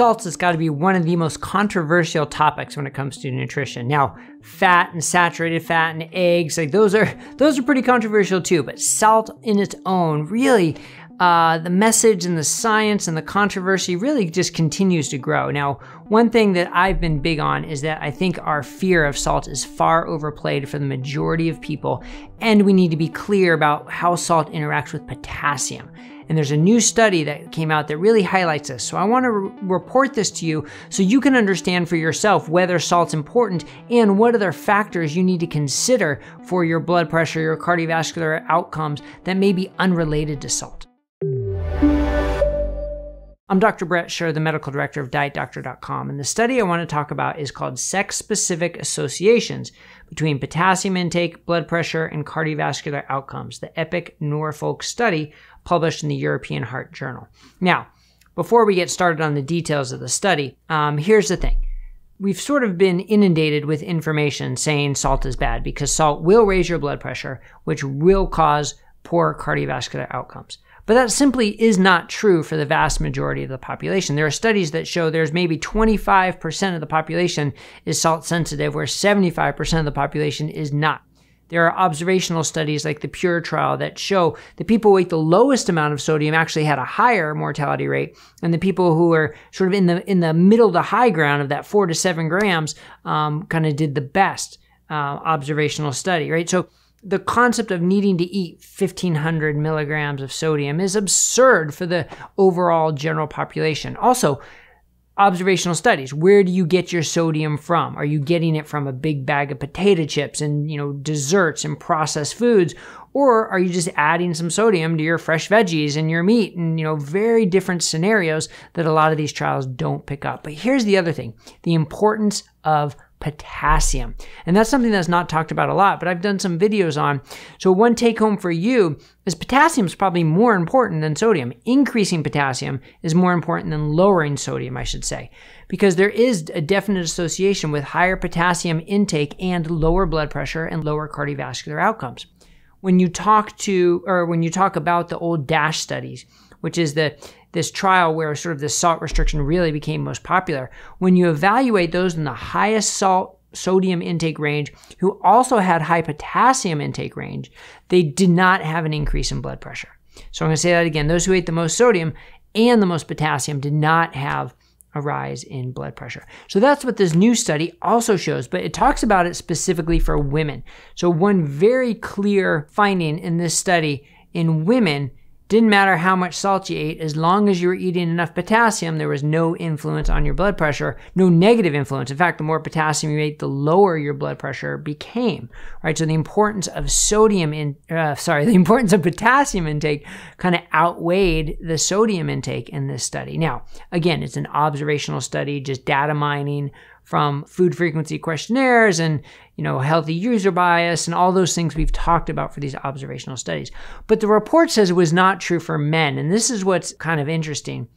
salts has got to be one of the most controversial topics when it comes to nutrition. Now, fat and saturated fat and eggs, like those are those are pretty controversial too, but salt in its own really uh, the message and the science and the controversy really just continues to grow. Now, one thing that I've been big on is that I think our fear of salt is far overplayed for the majority of people, and we need to be clear about how salt interacts with potassium. And there's a new study that came out that really highlights this. So I want to re- report this to you so you can understand for yourself whether salt's important and what other factors you need to consider for your blood pressure, your cardiovascular outcomes that may be unrelated to salt. I'm Dr. Bret Scher, the medical director of DietDoctor.com, and the study I want to talk about is called Sex Specific Associations between Potassium Intake, Blood Pressure, and Cardiovascular Outcomes, the EPIC Norfolk study published in the European Heart Journal. Now, before we get started on the details of the study, um, here's the thing. We've sort of been inundated with information saying salt is bad because salt will raise your blood pressure, which will cause poor cardiovascular outcomes. But that simply is not true for the vast majority of the population. There are studies that show there's maybe 25% of the population is salt sensitive, where 75% of the population is not. There are observational studies like the PURE trial that show the people who ate the lowest amount of sodium actually had a higher mortality rate, and the people who were sort of in the in the middle to high ground of that four to seven grams um, kind of did the best uh, observational study, right? So the concept of needing to eat 1500 milligrams of sodium is absurd for the overall general population. Also, observational studies. Where do you get your sodium from? Are you getting it from a big bag of potato chips and you know desserts and processed foods? Or are you just adding some sodium to your fresh veggies and your meat and you know very different scenarios that a lot of these trials don't pick up. But here's the other thing the importance of potassium. And that's something that's not talked about a lot, but I've done some videos on. So one take home for you is potassium is probably more important than sodium. Increasing potassium is more important than lowering sodium, I should say, because there is a definite association with higher potassium intake and lower blood pressure and lower cardiovascular outcomes. When you talk to, or when you talk about the old DASH studies, which is the this trial where sort of the salt restriction really became most popular. When you evaluate those in the highest salt sodium intake range who also had high potassium intake range, they did not have an increase in blood pressure. So I'm going to say that again. Those who ate the most sodium and the most potassium did not have a rise in blood pressure. So that's what this new study also shows, but it talks about it specifically for women. So one very clear finding in this study in women didn't matter how much salt you ate, as long as you were eating enough potassium, there was no influence on your blood pressure, no negative influence. In fact, the more potassium you ate, the lower your blood pressure became. Right. So the importance of sodium in, uh, sorry, the importance of potassium intake kind of outweighed the sodium intake in this study. Now, again, it's an observational study, just data mining from food frequency questionnaires and you know healthy user bias and all those things we've talked about for these observational studies but the report says it was not true for men and this is what's kind of interesting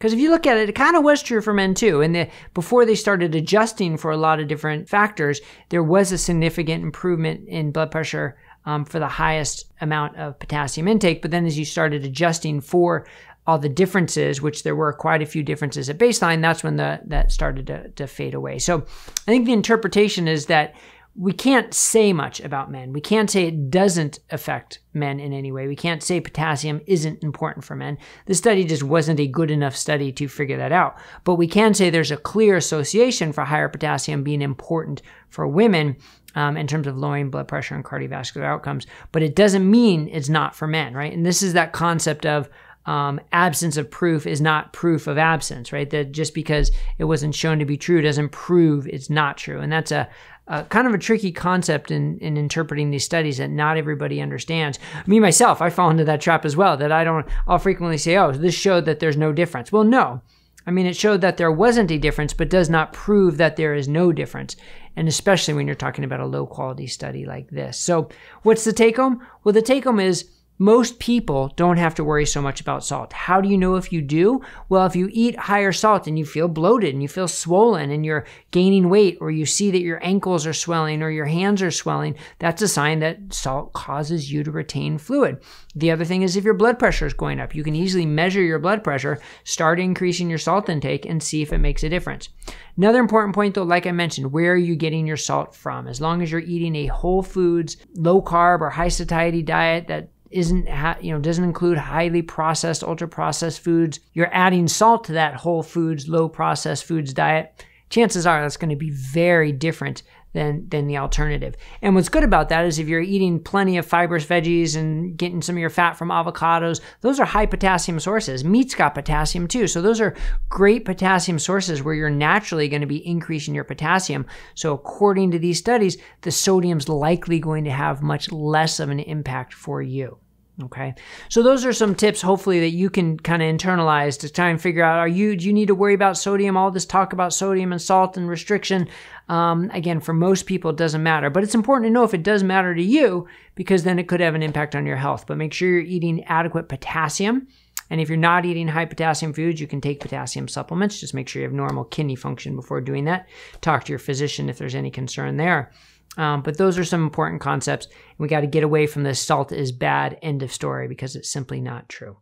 because if you look at it, it kind of was true for men too. And the, before they started adjusting for a lot of different factors, there was a significant improvement in blood pressure um, for the highest amount of potassium intake. But then as you started adjusting for all the differences, which there were quite a few differences at baseline, that's when the that started to, to fade away. So I think the interpretation is that we can't say much about men. We can't say it doesn't affect men in any way. We can't say potassium isn't important for men. The study just wasn't a good enough study to figure that out. But we can say there's a clear association for higher potassium being important for women um, in terms of lowering blood pressure and cardiovascular outcomes. But it doesn't mean it's not for men, right? And this is that concept of um, absence of proof is not proof of absence, right? That just because it wasn't shown to be true doesn't prove it's not true. And that's a, a kind of a tricky concept in, in interpreting these studies that not everybody understands. Me, myself, I fall into that trap as well, that I don't, I'll frequently say, oh, this showed that there's no difference. Well, no. I mean, it showed that there wasn't a difference, but does not prove that there is no difference. And especially when you're talking about a low quality study like this. So, what's the take home? Well, the take home is most people don't have to worry so much about salt. How do you know if you do? Well, if you eat higher salt and you feel bloated and you feel swollen and you're gaining weight, or you see that your ankles are swelling or your hands are swelling, that's a sign that salt causes you to retain fluid. The other thing is if your blood pressure is going up, you can easily measure your blood pressure, start increasing your salt intake, and see if it makes a difference. Another important point, though, like I mentioned, where are you getting your salt from? As long as you're eating a whole foods, low carb, or high satiety diet that isn't you know doesn't include highly processed ultra processed foods. You're adding salt to that whole foods low processed foods diet. Chances are that's going to be very different than than the alternative. And what's good about that is if you're eating plenty of fibrous veggies and getting some of your fat from avocados, those are high potassium sources. Meat's got potassium too. So those are great potassium sources where you're naturally going to be increasing your potassium. So according to these studies, the sodium's likely going to have much less of an impact for you. Okay. So those are some tips hopefully that you can kind of internalize to try and figure out are you do you need to worry about sodium all this talk about sodium and salt and restriction um, again for most people it doesn't matter but it's important to know if it does matter to you because then it could have an impact on your health but make sure you're eating adequate potassium and if you're not eating high potassium foods, you can take potassium supplements. Just make sure you have normal kidney function before doing that. Talk to your physician if there's any concern there. Um, but those are some important concepts. We got to get away from this salt is bad end of story because it's simply not true.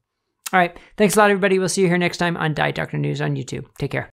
All right. Thanks a lot, everybody. We'll see you here next time on Diet Doctor News on YouTube. Take care.